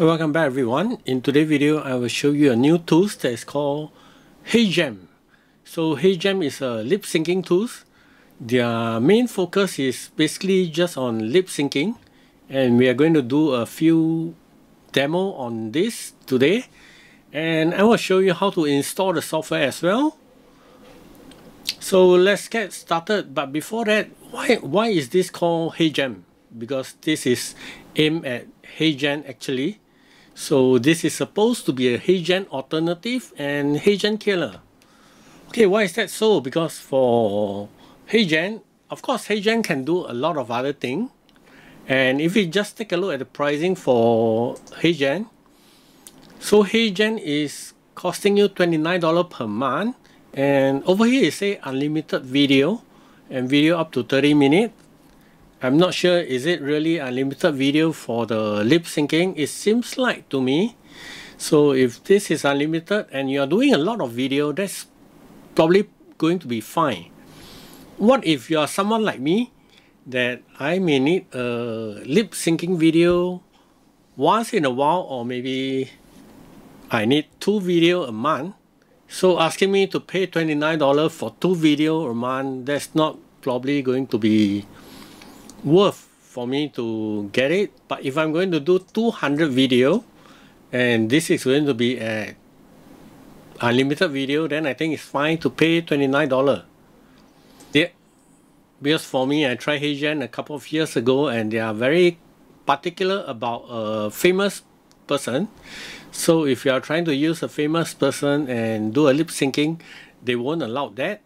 Welcome back everyone. In today's video, I will show you a new tool that is called HeyGem. So HeyGem is a lip syncing tool. Their main focus is basically just on lip syncing and we are going to do a few demo on this today and I will show you how to install the software as well. So let's get started but before that, why, why is this called HeyGem? Because this is aimed at HeyGen actually so this is supposed to be a HeyGen alternative and HeyGen killer. Okay, why is that so? Because for HeyGen, of course HeyGen can do a lot of other things. And if we just take a look at the pricing for HeyGen, so HeyGen is costing you $29 per month. And over here it say unlimited video and video up to 30 minutes. I'm not sure is it really unlimited video for the lip syncing? It seems like to me. So if this is unlimited and you're doing a lot of video that's probably going to be fine. What if you are someone like me that I may need a lip syncing video once in a while or maybe I need two video a month? So asking me to pay $29 for two video a month that's not probably going to be worth for me to get it but if I'm going to do 200 video and this is going to be a unlimited video then I think it's fine to pay $29 yeah, because for me I tried HeyGen a couple of years ago and they are very particular about a famous person. So if you are trying to use a famous person and do a lip syncing they won't allow that.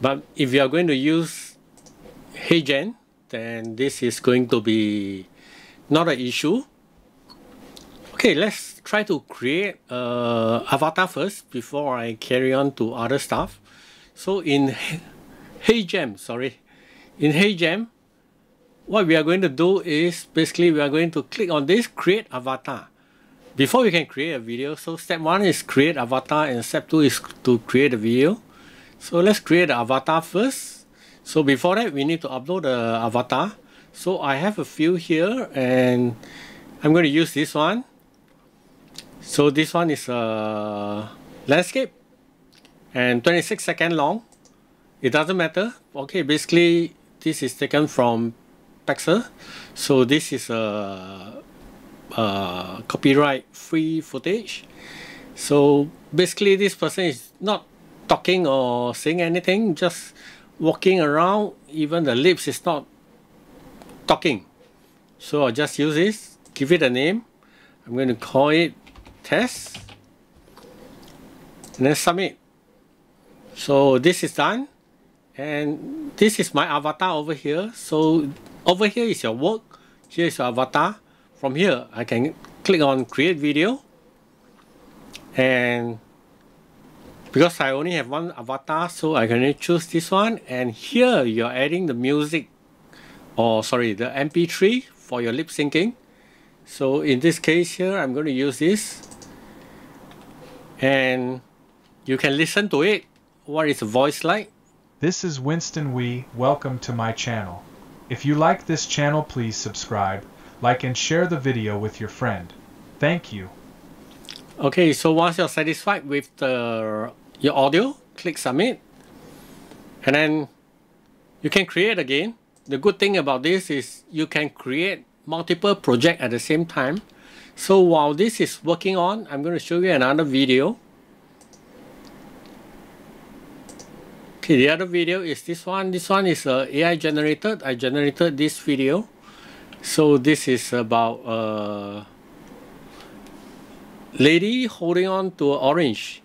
But if you are going to use HeyGen, then this is going to be not an issue. Okay, let's try to create a avatar first before I carry on to other stuff. So in HeyGem, sorry, in HeyGem, what we are going to do is basically we are going to click on this create avatar. Before we can create a video, so step one is create avatar and step two is to create a video. So let's create the avatar first. So before that, we need to upload the avatar. So I have a few here and I'm going to use this one. So this one is a landscape and 26 second long. It doesn't matter. Okay, basically this is taken from Pexels. So this is a, a copyright free footage. So basically this person is not talking or saying anything, just walking around, even the lips is not talking. So I'll just use this, give it a name. I'm going to call it test and then submit. So this is done and this is my avatar over here. So over here is your work, here is your avatar. From here I can click on create video and because I only have one avatar so I can choose this one. And here you're adding the music or sorry the mp3 for your lip syncing. So in this case here I'm going to use this. And you can listen to it. What is the voice like? This is Winston Wee. Welcome to my channel. If you like this channel please subscribe like and share the video with your friend. Thank you. Okay so once you're satisfied with the your audio, click submit, and then you can create again. The good thing about this is you can create multiple projects at the same time. So while this is working on, I'm going to show you another video. Okay, the other video is this one. This one is uh, AI generated. I generated this video. So this is about a uh, lady holding on to an orange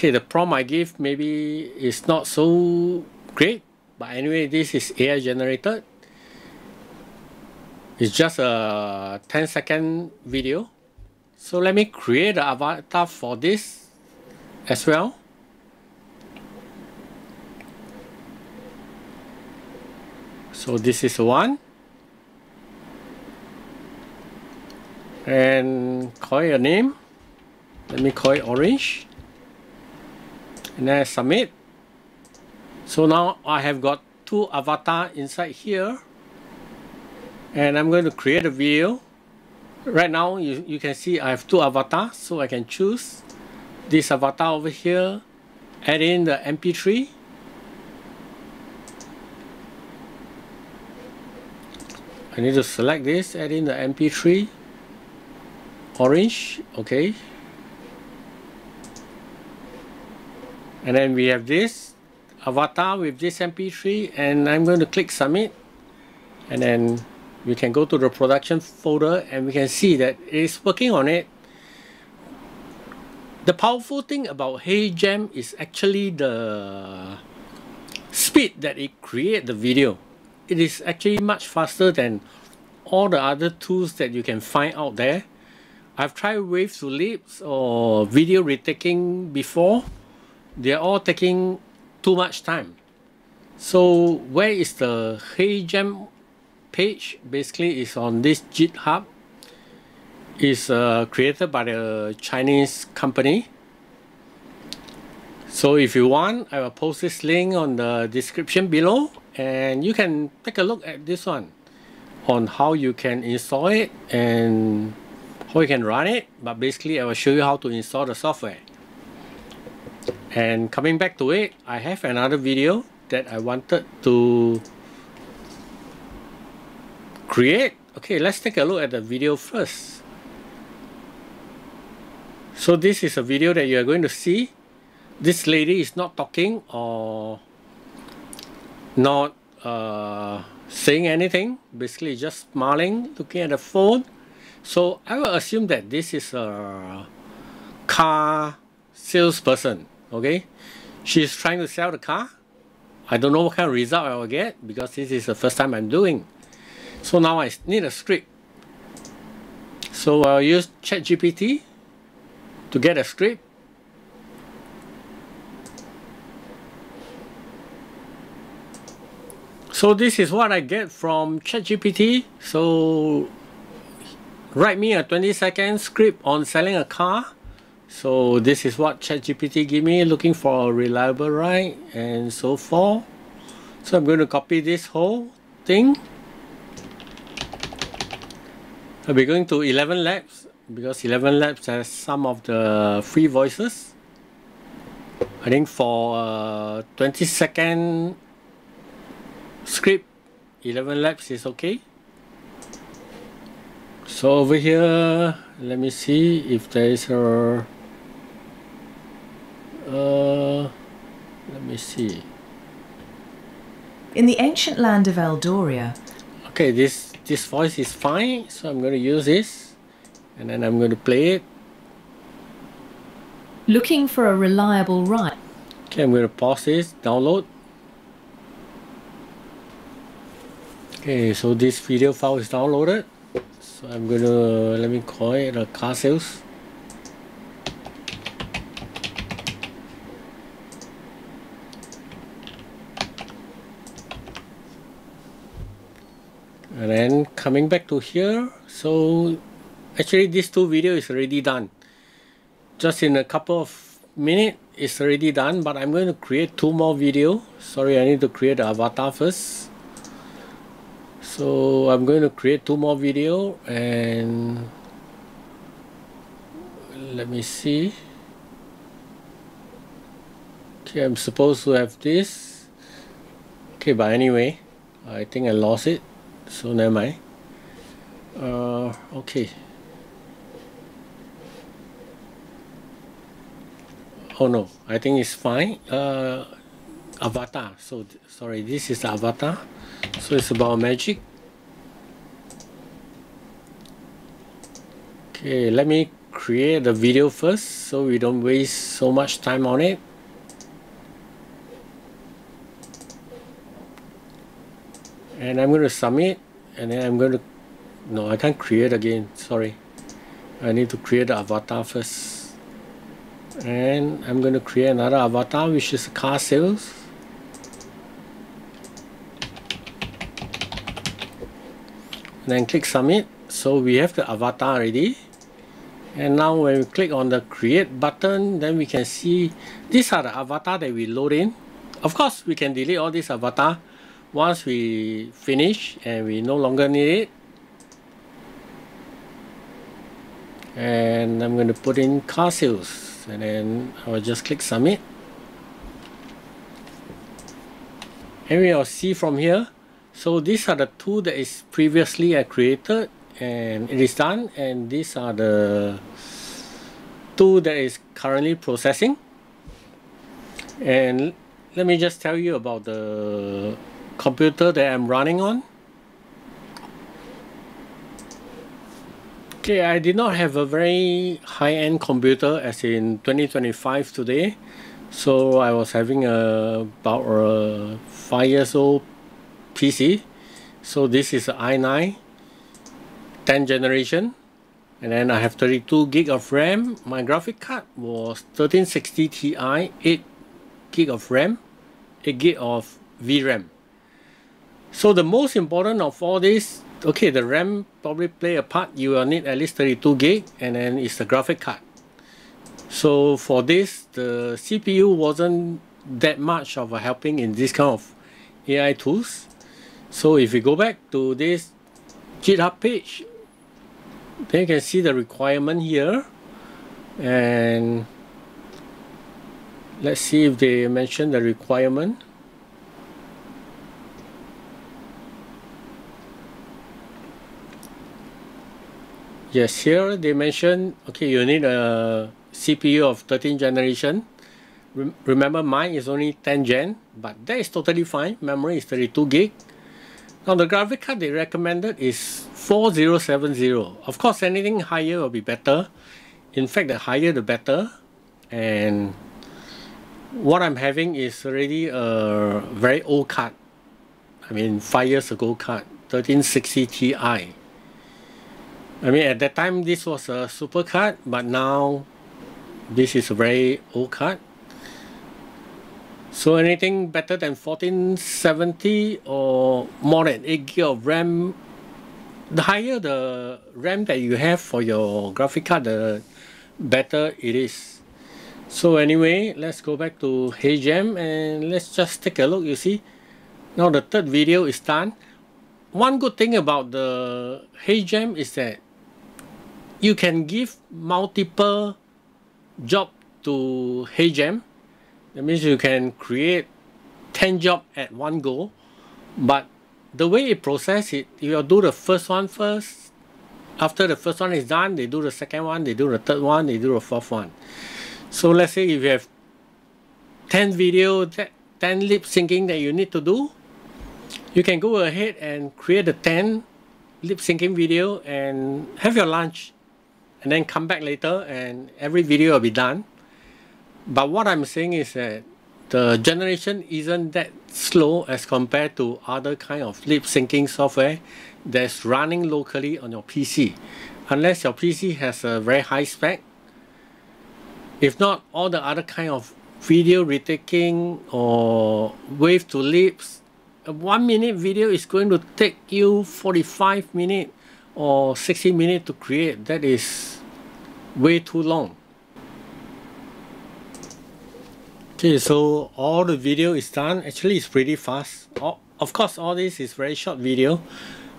okay, the prompt I give maybe is not so great, but anyway, this is AI generated. It's just a 10 second video. So let me create the avatar for this as well. So this is one. And call it a name. Let me call it orange and then I submit. So now I have got two avatar inside here. And I'm going to create a video right now you, you can see I have two avatars so I can choose this avatar over here add in the mp3 I need to select this add in the mp3 orange okay and then we have this avatar with this mp3 and I'm going to click submit. And then we can go to the production folder and we can see that it's working on it. The powerful thing about HeyGem is actually the speed that it create the video. It is actually much faster than all the other tools that you can find out there. I've tried wave to lips or VideoReTalking before they're all taking too much time so where is the HeyGem page basically is on this GitHub. It's uh, created by the Chinese company. So if you want, I will post this link on the description below and you can take a look at this one on how you can install it and how you can run it. But basically I will show you how to install the software. And coming back to it, I have another video that I wanted to create. Okay let's take a look at the video first. So this is a video that you are going to see. This lady is not talking or not uh, saying anything. Basically just smiling looking at the phone. So I will assume that this is a car salesperson okay she's trying to sell the car I don't know what kind of result I will get because this is the first time I'm doing so now I need a script. So I'll use ChatGPT to get a script. So this is what I get from ChatGPT. So write me a 20 second script on selling a car. So this is what ChatGPT give me, looking for a reliable ride and so forth. So I'm going to copy this whole thing I'll be going to 11 Labs because 11 Labs has some of the free voices. I think for uh, 20 second script, 11 Labs is okay. So over here, let me see if there is a. Uh, let me see. In the ancient land of Eldoria. Okay, this this voice is fine so I'm going to use this and then I'm going to play it looking for a reliable ride okay I'm going to pause this download okay so this video file is downloaded so I'm going to let me call it a car sales then coming back to here so actually this two video is already done. Just in a couple of minutes it's already done but I'm going to create two more video. Sorry I need to create avatar first. So I'm going to create two more video and let me see. Okay I'm supposed to have this. Okay but anyway I think I lost it so never mind. Uh, okay. Oh no. I think it's fine. Uh, avatar. So sorry this is avatar. So it's about magic. Okay let me create the video first so we don't waste so much time on it and I'm going to submit and then I'm going to no I can't create again sorry. I need to create the avatar first. And I'm going to create another avatar which is car sales. And then click submit. So we have the avatar already. And now when we click on the create button then we can see these are the avatar that we load in. Of course we can delete all these avatar once we finish and we no longer need it and I'm going to put in car sales and then I will just click submit. And we'll see from here so these are the two that is previously I created and it is done. And these are the two that is currently processing. And let me just tell you about the computer that I'm running on Okay, I did not have a very high-end computer as in 2025 today. So I was having a, about a 5 years old PC. So this is an i9 10 generation. And then I have 32 gig of RAM. My graphic card was 1360 Ti, 8 gig of RAM, 8 gig of VRAM. So the most important of all this okay the RAM probably play a part. You will need at least 32 gig and then it's the graphic card. So for this the CPU wasn't that much of a helping in this kind of AI tools. So if we go back to this github page then you can see the requirement here. And let's see if they mention the requirement Yes, here they mention, okay, you need a CPU of 13 generation. Re remember mine is only 10 gen, but that is totally fine. Memory is 32 gig. Now the graphic card they recommended is 4070. Of course, anything higher will be better. In fact, the higher the better. And what I'm having is already a very old card. I mean, five years ago card, 1360 Ti. I mean, at that time, this was a super card, but now this is a very old card. So anything better than 1470 or more than 8 gig of RAM, the higher the RAM that you have for your graphic card, the better it is. So anyway, let's go back to HeyGem and let's just take a look, you see. Now the third video is done. One good thing about the HeyGem is that you can give multiple job to HeyGem. That means you can create 10 job at one go. But the way it process it, you'll do the first one first. After the first one is done, they do the second one, they do the third one, they do the fourth one. So let's say if you have 10 video, 10 lip syncing that you need to do, you can go ahead and create the 10 lip syncing video and have your lunch and then come back later and every video will be done. But what I'm saying is that the generation isn't that slow as compared to other kind of lip syncing software that's running locally on your PC. Unless your PC has a very high spec. If not, all the other kind of VideoReTalking or wave to lips, a one minute video is going to take you 45 minutes or 60 minutes to create. That is way too long. Okay, so all the video is done. Actually, it's pretty fast. Of course, all this is very short video.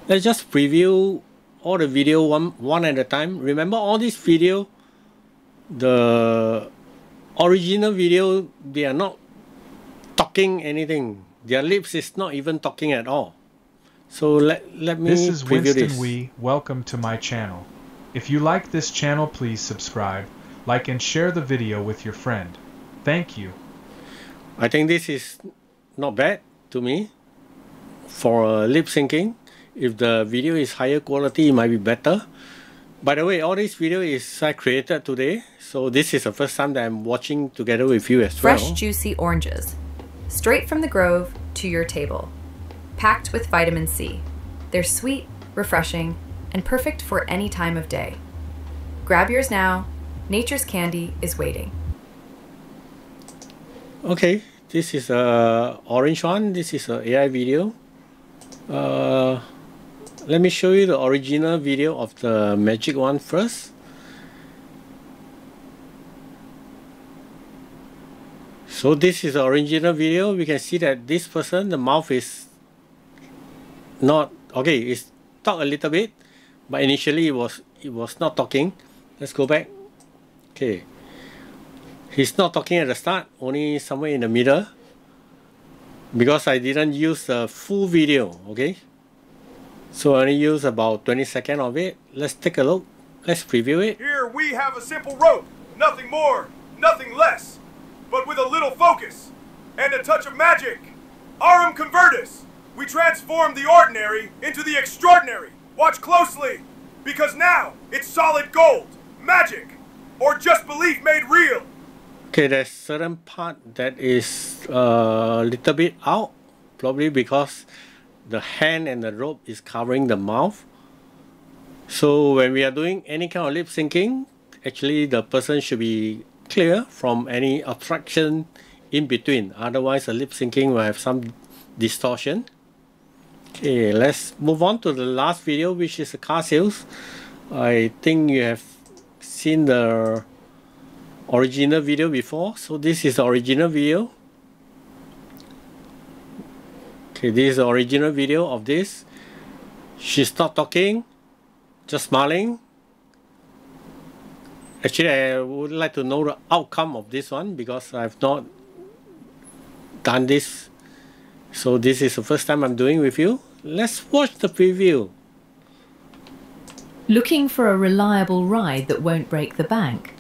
Let's just preview all the video one, one at a time. Remember all this video, the original video, they are not talking anything. Their lips is not even talking at all. So let, let me This is preview Winston this. Wee. Welcome to my channel. If you like this channel please subscribe, like and share the video with your friend. Thank you. I think this is not bad to me for uh, lip syncing. If the video is higher quality, it might be better. By the way, all this video is I created today, so this is the first time that I'm watching together with you as Fresh, well. Fresh juicy oranges. Straight from the grove to your table. Packed with vitamin C. They're sweet, refreshing, and perfect for any time of day. Grab yours now. Nature's Candy is waiting. Okay, this is a orange one. This is a AI video. Uh, let me show you the original video of the magic one first. So this is the original video. We can see that this person, the mouth is not okay. It's talk a little bit, but initially it was it was not talking. let's go back. Okay. He's not talking at the start only somewhere in the middle. Because I didn't use the full video okay? So I only use about 20 seconds of it. Let's take a look. Let's preview it. Here we have a simple rope, nothing more, nothing less, but with a little focus and a touch of magic. Aurum Convertus, we transform the ordinary into the extraordinary. Watch closely, because now it's solid gold, magic, or just belief made real. okay there's certain part that is uh, a little bit out probably because the hand and the rope is covering the mouth so when we are doing any kind of lip syncing actually the person should be clear from any obstruction in between otherwise the lip syncing will have some distortion okay let's move on to the last video which is the car sales. I think you have seen the original video before. So this is the original video. Okay this is the original video of this. She stopped talking just smiling. Actually I would like to know the outcome of this one because I've not done this. So this is the first time I'm doing with you let's watch the preview Looking for a reliable ride that won't break the bank?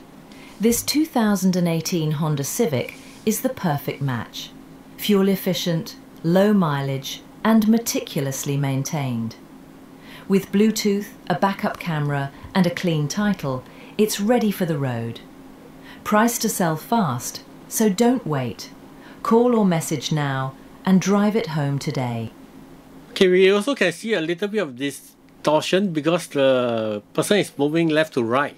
This 2018 Honda Civic is the perfect match. Fuel efficient, low mileage, and meticulously maintained. With Bluetooth, a backup camera, and a clean title, it's ready for the road. Priced to sell fast, so don't wait. Call or message now and drive it home today. Okay, we also can see a little bit of this distortion because the person is moving left to right.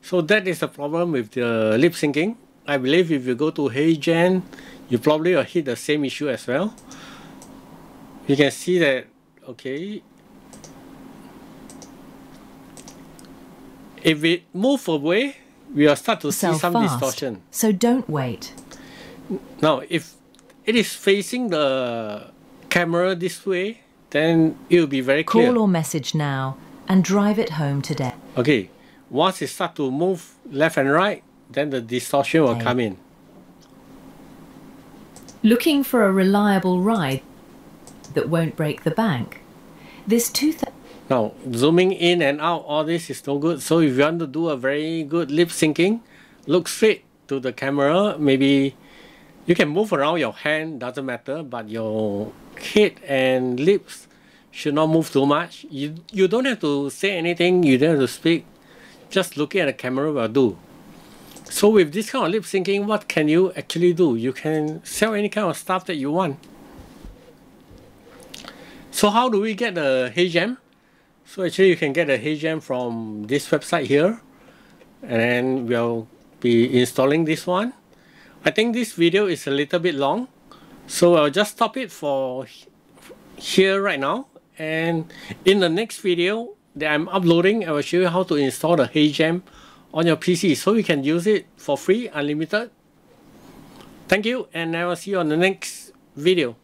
So that is the problem with the lip syncing. I believe if you go to HeyGen, you probably will hit the same issue as well. You can see that, okay. If it move away, we will start to see some fast, distortion. so don't wait. Now, if it is facing the camera this way, then it will be very clear. Call or message now and drive it home today. Okay, once it start to move left and right, then the distortion will Okay. come in. Looking for a reliable ride that won't break the bank? This 2000 Now, zooming in and out, all this is no good. So if you want to do a very good lip syncing, look straight to the camera. Maybe you can move around your hand, doesn't matter, but your head and lips should not move too much. You, you don't have to say anything, you don't have to speak. Just looking at the camera will do. So with this kind of lip syncing, what can you actually do? You can sell any kind of stuff that you want. So how do we get the Hey Jam? So actually you can get the Hey Jam from this website here. And then we'll be installing this one. I think this video is a little bit long. So I'll just stop it for here right now. And in the next video that I'm uploading, I will show you how to install the Hey Jam on your PC so you can use it for free, unlimited. Thank you, and I will see you on the next video.